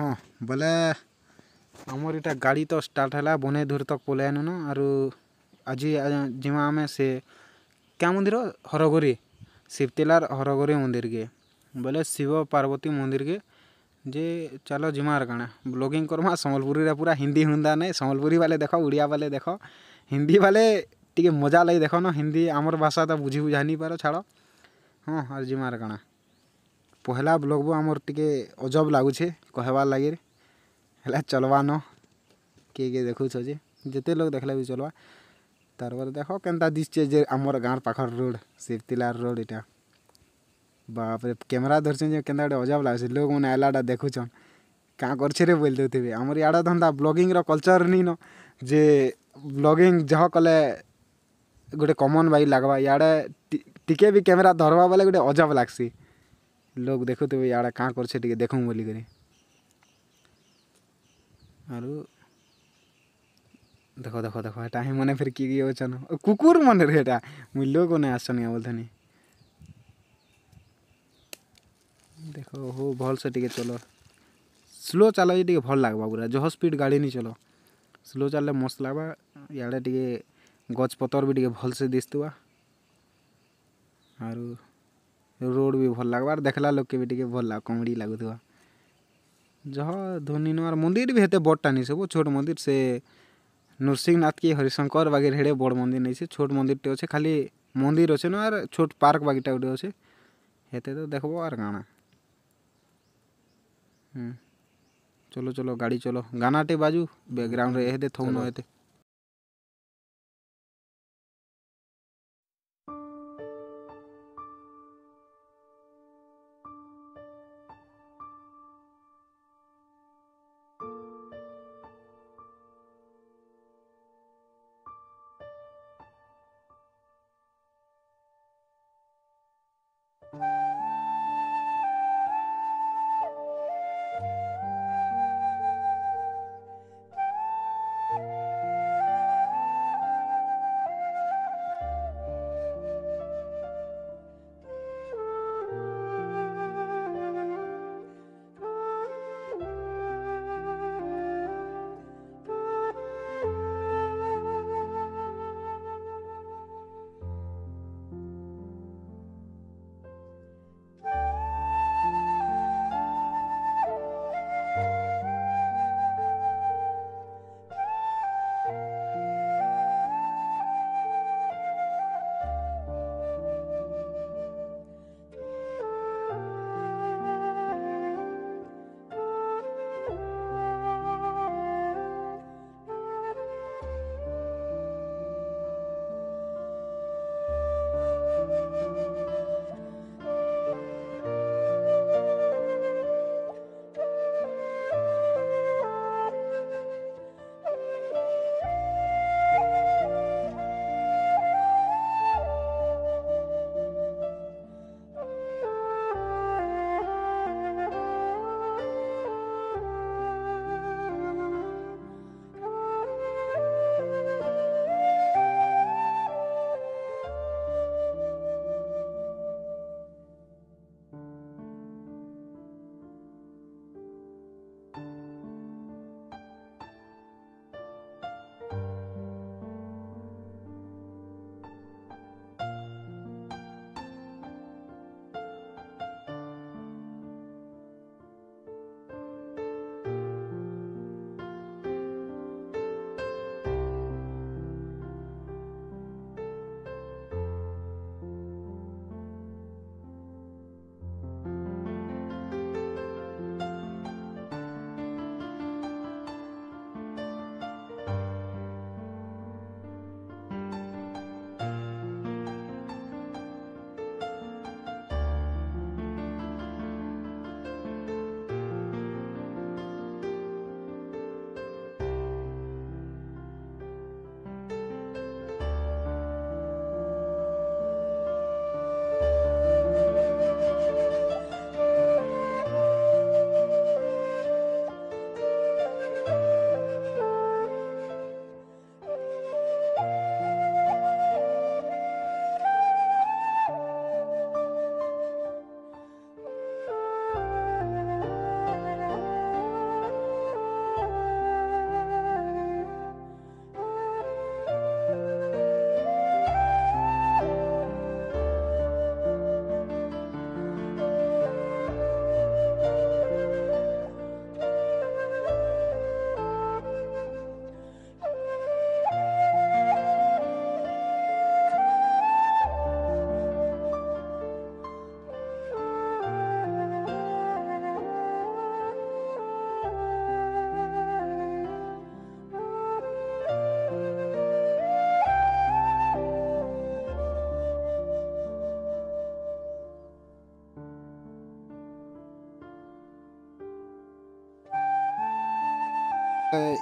ହଁ ବୋଲେ ଆମର ଇଟା ଗାଡ଼ି ତ ଷ୍ଟାର୍ଟ ହେଲା ବନେଇ ଧରି ତକ୍ ପଲେଇ ଆନୁନ ଆରୁ ଆଜି ଯିମା ଆମେ ସେ କେଁ ମନ୍ଦିର ହରଗୋରି ଶିବତିଲାର ହରଗୋରି ମନ୍ଦିରକେ ବୋଲେ ଶିବ ପାର୍ବତୀ ମନ୍ଦିରକେ ଯେ ଚାଲ ଯିମାର୍ କାଣା ବ୍ଲଗିଂ କର୍ମା ସମ୍ବଲପୁରୀରେ ପୁରା ହିନ୍ଦୀ ହୁନ୍ଦା ନାଇଁ ସମ୍ବଲପୁରୀ ବାଲେ ଦେଖ ଓଡ଼ିଆ ବାଲେ ଦେଖ ହିନ୍ଦୀ ବାଲେ ଟିକେ ମଜା ଲାଗି ଦେଖନ ହିନ୍ଦୀ ଆମର ଭାଷା ତ ବୁଝି ବୁଝା ନେଇପାର ଛାଡ଼ ହଁ ଆର୍ ଯିମାର୍ କାଣା ପହେଲା ବ୍ଲଗ୍ବୁ ଆମର୍ ଟିକେ ଅଜବ୍ ଲାଗୁଛେ କହେବାର୍ ଲାଗିର୍ ହେଲେ ଚଲ୍ବାନ କିଏ କିଏ ଦେଖୁଛ ଯେ ଯେତେ ଲୋକ୍ ଦେଖ୍ଲେ ବି ଚଲ୍ବା ତାର୍ ପରେ ଦେଖ କେନ୍ତା ଦିଶୁଛେ ଯେ ଆମର୍ ଗାଁର୍ ପାଖର୍ ରୋଡ଼୍ ଶିବତିଲାର୍ ରୋଡ଼୍ ଇଟା ବାପ୍ରେ କ୍ୟାମେରା ଧରିଛନ୍ ଯେ କେନ୍ତା ଗୋଟେ ଅଜବ୍ ଲାଗୁଛେ ଲୋକ୍ମାନେ ଆଏଲାଟା ଦେଖୁଛନ୍ କାଁ କରିଛେରେ ବୋଲି ଦେଉଥିବେ ଆମର୍ ଇଆଡ଼େ ଧନ୍ଦା ବ୍ଲଗିଂର କଲ୍ଚର୍ ନିନ ଯେ ବ୍ଲଗିଂ ଯହ କଲେ ଗୋଟେ କମନ୍ ବାଗି ଲାଗ୍ବା ଇଆଡ଼େ ଟିକେ ବି କ୍ୟାମେରା ଧର୍ବା ବେଲେ ଗୋଟେ ଅଜବ୍ ଲାଗ୍ସି लोग देखु थे तो इड़े क्या कर देख बोलिक देख देख देख एटा हम मन फिर किए अच्छा कुकुर मन एटा मूल्य को नहीं आसन बोलते देख हो भल से टे चल स्लो चल भल लगवा पूरा जह स्पीड गाड़ी नहीं चल स्लो चलने मस्त लगवा इे गज पतर भी टे भल से दिशा आरू रोड भी भल लगवार देखला लोक के भी टी भल कमेडी लगुवा जह धोनी नार मंदिर भी हेते बड़टा नहीं सब छोट मंदिर से नृसिंहनाथ कि हरिशंकर बागर हेड़े बड़ मंदिर नहीं से छोट मंदिर टे अच्छे खाली मंदिर अच्छे नार छोट पार्क बागीटा गोटे अच्छे हेते तो देखो आर गाना चलो चलो गाड़ी चलो गाना टे बाजू बैकग्राउंड थोन हेते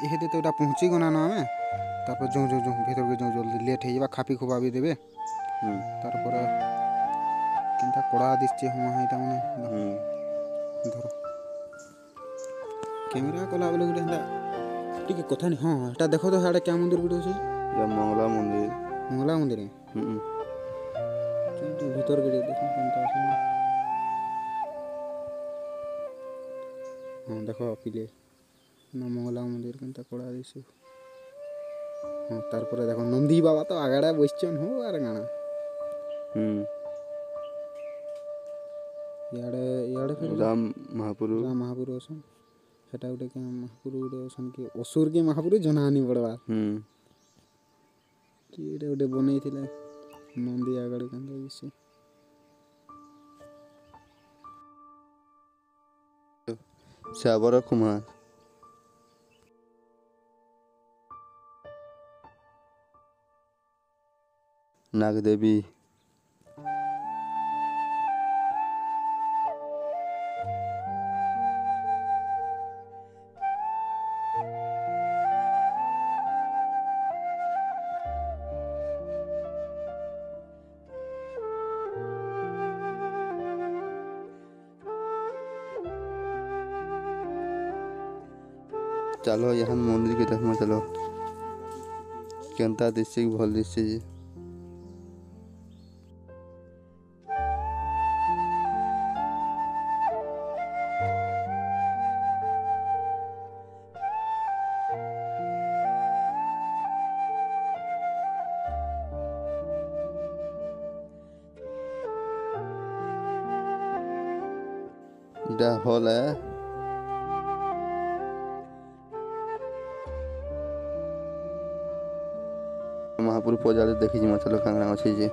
এহেতে তো ওটা পৌঁছি গো না আমি তারপর জো জো জো ভেতরকে জো জলদি লেট হয়ে যাবা খাপি খুবাবি দেবে তারপরে কিন্তু কড়া দিচ্ছে হমা হয় তেমন ধরো ক্যামেরা কলা বলে গোটে হেঁটা টিকে কথা নি হ্যাঁ এটা দেখো তো এটা কে মন্দির গোটে আছে এটা মঙ্গলা মন্দির মঙ্গলা মন্দির কিন্তু ভিতর গিয়ে দেখো কোনটা আছে হ্যাঁ দেখো পিলে না মঙ্গলা মন্দির কিন্তু করা দিছি হ্যাঁ তারপরে দেখো নন্দী বাবা তো আগাড়া বসছেন হো আর গানা হুম ইয়াড়ে ইয়াড়ে ফের রাম মহাপুরু রাম মহাপুরু আছেন সেটা গোটে কে মহাপুরু গোটে আছেন কি অসুর কে মহাপুরু জনানি বড়বা হুম কি এটা গোটে বনাই থিলে নন্দী আগাড়ে কেন দিছি শাবর কুমার नाग देवी चलो यहाँ मंदिर के तरफ में चलो कैंता दृश्य भल दृश्य जी da Rolé. মহাপুরুষ পূজা দেখেছি মাথা লোক কাঁকড়া মাছি যে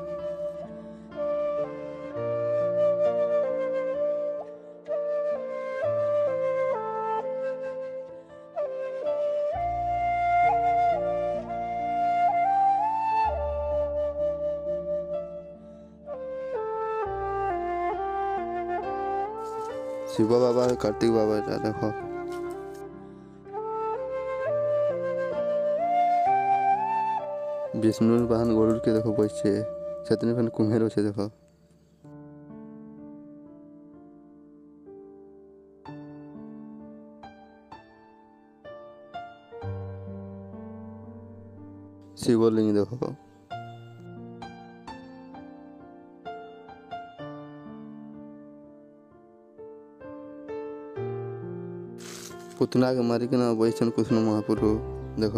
शिवा बाबा কার্তিক বাবা का দেখো বিষ্ণুর বাহন গরুরকে দেখো বসছে সেদিন ফ্যান কুমের আছে দেখো শিবলিঙ্গ দেখো পুতনাকে মারিকিনা বইছেন কৃষ্ণ মহাপ্রভু দেখ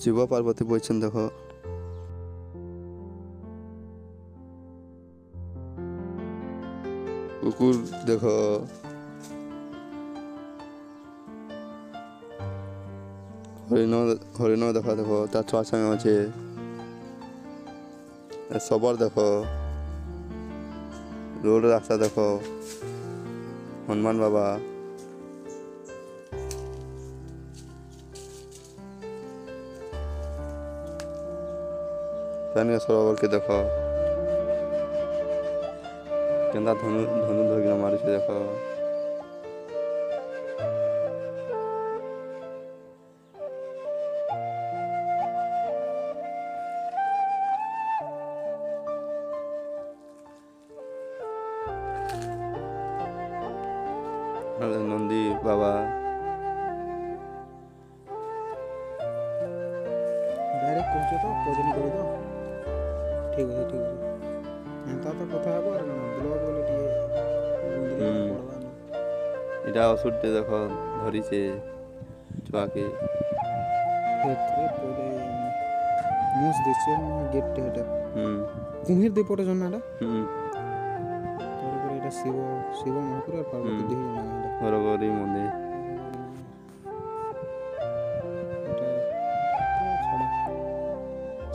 শিব পার্বতী বইছেন দেখ কুকুর দেখ হরিণ হরিণ দেখ দেখ তার ছোঁয়া সামনে আছে সবর দেখ রোড রাস্তা দেখ হনুমান বাবা স্থানীয় সরোবরকে দেখ କେନ୍ତା ଧନୁ ଧନୁ ଧରିକିନା ମାରୁଛେ ଦେଖ ନନ୍ଦୀ ବାବା ଡାଇରେକ୍ଟ କହୁଛ ତ ପୋଜନ କରିଦ ଠିକ୍ ଅଛି ଠିକ୍ ଅଛି ଏନ୍ତା ତ କଥା ହେବ ଆର୍ କାଣା ବ୍ଲଗ୍ ବୋଲେ ଟିକେ ଇଟା ଅସୁରଟେ ଦେଖ ଧରିଛେ ଛୁଆକେ ହେତ୍ରେ ପଡ଼େ ମୁସ୍ ଦେଇଛେ ଗେଟ୍ଟେ ହେଟା କୁମ୍ଭୀର ଦୁଇ ପଟେ ଜଣା ଏଟା ତାପରେ ଏଟା ଶିବ ଶିବ ମହାପୁର ଆର୍ ପାର୍ବତୀ ଦୁଇ ଜଣା ଏଟା ହରଗରି ମନ୍ଦିର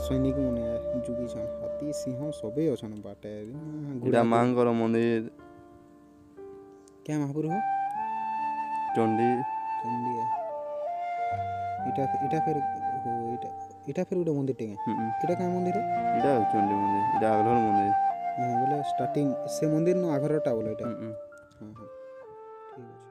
সৈনিক মনে হয় ଜୁଗିଛନ୍ ହାତୀ ସିଂହ ସବେ ଅଛନ୍ ବାଟେ ଗୁଡ଼ା ମାଙ୍କର ମନ୍ଦିର କେ ମହାପୁର ଚଣ୍ଡୀ ଚଣ୍ଡୀ ଏଇଟା ଏଇଟା ଫେର ଏଇଟା ଏଇଟା ଫେର ଗୋଟେ ମନ୍ଦିରଟେ ଏଇଟା କାଁ ମନ୍ଦିର ଏଇଟା ଚଣ୍ଡୀ ମନ୍ଦିର ଏଇଟା ଆଗ୍ରହର ମନ୍ଦିର ହଁ ବୋଲେ ଷ୍ଟାର୍ଟିଂ ସେ ମନ୍ଦିର ନ ଆଘରଟା ବୋଲେ ଏଇଟା ହଁ ହଁ ଠିକ୍ ଅଛି